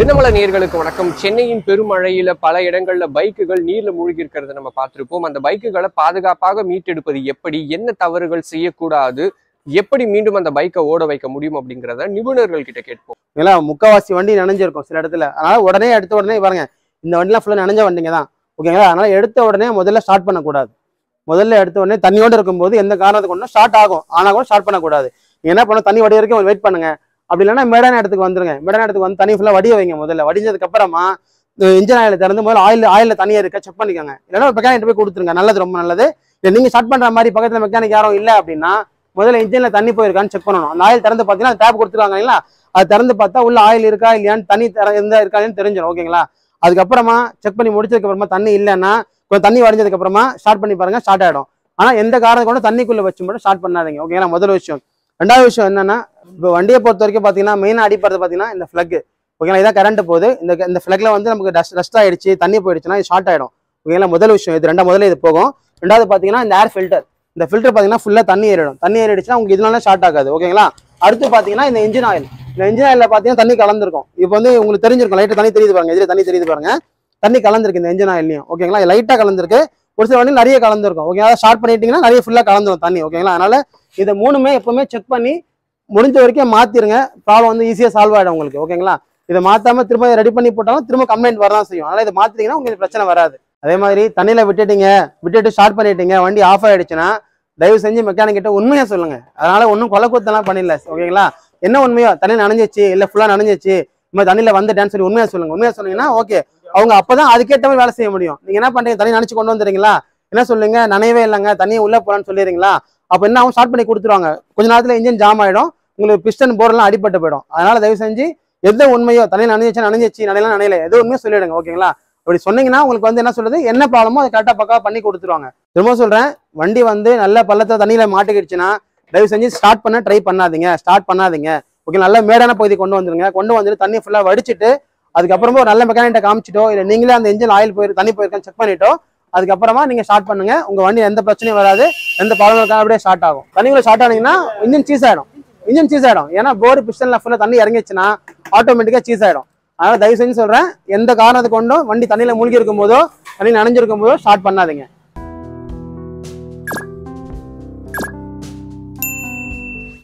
தினமல நேர்களுக்கு வணக்கம். சென்னையின் பெருமழையில பல இடங்கள்ல பைக்குகள் நீர்ல மூழ்கி இருக்கிறத நம்ம பார்த்திருப்போம். அந்த பைக்குகளை பாதுகாப்பாக மீட்டெடுப்பது எப்படி? என்ன தவறுகள் செய்யக்கூடாது? எப்படி மீண்டும் அந்த பைக்கை ஓட வைக்க முடியும் அப்படிங்கிறத நிபுணர்கள் கிட்ட கேட்போம். ஏன்னா முக்காவாசி வண்டி நனைஞ்சிருக்கும் சில இடத்துல. அதனால உடனே எடுத்த உடனே பாருங்க இந்த வண்டிலாம் ஃபுல்லாக நனைஞ்ச வண்டிங்க தான். ஓகேங்களா அதனால எடுத்த உடனே முதல்ல ஸ்டார்ட் பண்ணக்கூடாது. முதல்ல எடுத்த உடனே தண்ணியோட இருக்கும்போது எந்த காரணத்துக்கு ஒன்றும் ஸ்டார்ட் ஆகும். ஆனால் கூட ஸ்டார்ட் பண்ணக்கூடாது. என்ன பண்ணணும்? தண்ணி வடி வரைக்கும் வெயிட் பண்ணுங்க. அப்படி இல்லைன்னா மேடான இடத்துக்கு வந்துருங்க. மேடான இடத்துக்கு வந்து தனி ஃபுல்லாக வடிய வைங்க முதல்ல. வடிஞ்சதுக்கு அப்புறமா இன்ஜின் ஆயில் திறந்து முதல்ல ஆயில் ஆயில் தனியாக இருக்க செக் பண்ணிக்கோங்க. இல்லைன்னா மெக்கானிக் போய் கொடுத்துருங்க. நல்லது ரொம்ப நல்லது. இல்லை நீங்கள் ஸ்டார்ட் பண்ணுற மாதிரி பக்கத்தில் மெக்கானிக் யாரும் இல்லை அப்படின்னா முதல்ல இன்ஜினில் தண்ணி போயிருக்கான்னு செக் பண்ணணும். அந்த ஆயில் திறந்து பார்த்தீங்கன்னா டேப் கொடுத்துருவாங்க இல்லைங்களா? அது திறந்து பார்த்தா உள்ள ஆயில் இருக்கா இல்லையான்னு தண்ணி திற எந்த இருக்கான்னு தெரிஞ்சிடும் ஓகேங்களா? அதுக்கப்புறமா செக் பண்ணி முடிச்சதுக்கு அப்புறமா தண்ணி இல்லைன்னா கொஞ்சம் தண்ணி வடிஞ்சதுக்கு அப்புறமா ஸ்டார்ட் பண்ணி பாருங்க ஸ்டார்ட் ஆகிடும் ஆனால் எந்த காரணம் கூட தண்ணிக்குள்ளே வச்சு மட்டும் ஸ்டார்ட் பண்ணாதீங்க ஓகேங்களா? முதல் விஷயம். ரெண்டாவது விஷயம் என்னன்னா இப்போ வண்டியை பொறுத்த வரைக்கும் பார்த்தீங்கன்னா மெயினாக அடிப்படுறது பார்த்தீங்கன்னா இந்த ஃப்ளக் ஓகேங்களா இதான் கரண்ட் போகுது. இந்த இந்த ஃப்ளக்ல வந்து நமக்கு டஸ்ட் டஸ்ட் ஆயிடுச்சு தண்ணி போயிடுச்சுன்னா இது ஷார்ட் ஆயிடும். ஓகேங்களா முதல் விஷயம் இது ரெண்டா முதல்ல இது போகும். ரெண்டாவது பார்த்தீங்கன்னா இந்த ஏர் ஃபில்டர் இந்த ஃபில்டர் பார்த்தீங்கன்னா ஃபுல்லாக தண்ணி ஏறிடும். தண்ணி ஏறிடுச்சுன்னா உங்களுக்கு இதனால ஷார்ட் ஆகாது. ஓகேங்களா அடுத்து பார்த்தீங்கன்னா இந்த இன்ஜின் ஆயில் இந்த இன்ஜின் ஆயிலில் பார்த்தீங்கன்னா தண்ணி கலந்துருக்கும். இப்போ வந்து உங்களுக்கு தெரிஞ்சிருக்கும் லைட்டாக தண்ணி தெரியுது பாருங்க. எதிரே தண்ணி தெரியுது பாருங்க. தண்ணி கலந்துருக்கு இந்த இன்ஜின் ஆயிலையும் ஓகேங்களா லைட்டாக கலந்துருக்கு. ஒரு சில வண்டி நிறைய கலந்துருக்கும். ஓகேங்களா ஸ்டார்ட் பண்ணிட்டீங்கன்னா நிறைய ஃபுல்லாக கலந்துரும் தண்ணி. ஓகேங்களா அதனால இதை மூணுமே எப்பவுமே செக் பண்ணி முடிஞ்ச வரைக்கும் மாற்றிருங்க ப்ராப்ளம் வந்து ஈஸியாக சால்வ் ஆகிடும் உங்களுக்கு. ஓகேங்களா இதை மாற்றாம திரும்ப ரெடி பண்ணி போட்டாலும் திரும்ப கம்ப்ளைண்ட் வரதான் செய்யும். அதனால் இதை மாற்றிட்டீங்கன்னா உங்களுக்கு பிரச்சனை வராது. அதே மாதிரி தண்ணியில் விட்டுட்டீங்க. விட்டுட்டு ஸ்டார்ட் பண்ணிட்டீங்க. வண்டி ஆஃப் ஆகிடுச்சுன்னா தயவு செஞ்சு மெக்கானிக் கிட்ட சொல்லுங்கள் அதனால் ஒன்றும் கொலை குத்தெல்லாம் பண்ணிடல. ஓகேங்களா என்ன உண்மையோ? தண்ணி நனைஞ்சிச்சு. இல்லை ஃபுல்லாக நனைஞ்சிச்சு. இந்த மாதிரி தண்ணியில் வந்துட்டேன்னு சொல்லி உண்மையாக சொல்லுங்கள் உண்மையாக சொன்னீங்கன்னா ஓகே அவங்க அப்பதான் அதுக்கேற்ற மாதிரி வேலை செய்ய முடியும். நீங்க என்ன பண்றீங்க? தண்ணி நினைச்சு கொண்டு வந்துறீங்களா என்ன சொல்லுங்க? நனையவே இல்லைங்க. தண்ணியை உள்ள போறான்னு சொல்லிடுறீங்களா? அப்ப என்ன அவங்க ஸ்டார்ட் பண்ணி கொடுத்துருவாங்க. கொஞ்ச நேரத்துல இன்ஜின் ஜாம் ஆயிடும். உங்களுக்கு பிஸ்டன் போர்டெல்லாம் அடிபட்டு போயிடும். அதனால தயவு செஞ்சு எந்த உண்மையோ தண்ணி நனைஞ்சிச்சு நனைஞ்சிச்சு நனையலாம் நனையல எது உண்மையோ சொல்லிடுங்க ஓகேங்களா அப்படி சொன்னீங்கன்னா உங்களுக்கு வந்து என்ன சொல்றது? என்ன ப்ராப்ளமோ அதை கரெக்டாக பக்கா பண்ணி கொடுத்துருவாங்க. திரும்ப சொல்றேன் வண்டி வந்து நல்ல பள்ளத்தை தண்ணியில மாட்டிக்கிடுச்சுன்னா தயவு செஞ்சு ஸ்டார்ட் பண்ண ட்ரை பண்ணாதீங்க. ஸ்டார்ட் பண்ணாதீங்க. ஓகே நல்ல மேடான பகுதி கொண்டு வந்துருங்க. கொண்டு வந்துட்டு தண்ணி ஃபுல்லா வடிச்சிட்டு அதுக்கப்புறமா ஒரு நல்ல மெக்கானிட்ட காமிச்சிட்டோ இல்லை நீங்களே அந்த இன்ஜின் ஆயில் போயிரு தண்ணி போயிருக்கான்னு செக் பண்ணிட்டோ அதுக்கப்புறமா நீங்க ஸ்டார்ட் பண்ணுங்க. உங்க வண்டி எந்த பிரச்சனையும் வராது. எந்த ப்ராப்ளம் இருக்கா அப்படியே ஸ்டார்ட் ஆகும். தண்ணிக்குள்ள ஸ்டார்ட் ஆனீங்கன்னா இன்ஜின் சீஸ் ஆயிடும். இன்ஜின் சீஸ் ஆயிடும். ஏன்னா போர்டு பிஸ்டன்ல ஃபுல்லா தண்ணி இறங்கிச்சுன்னா ஆட்டோமேட்டிக்கா சீஸ் ஆயிடும். அதனால தயவு செஞ்சு சொல்றேன் எந்த காரணத்தை கொண்டும் வண்டி தண்ணியில மூழ்கி இருக்கும் போதோ தண்ணி நனைஞ்சிருக்கும் போதோ ஸ்டார்ட் பண்ணாதீங்க.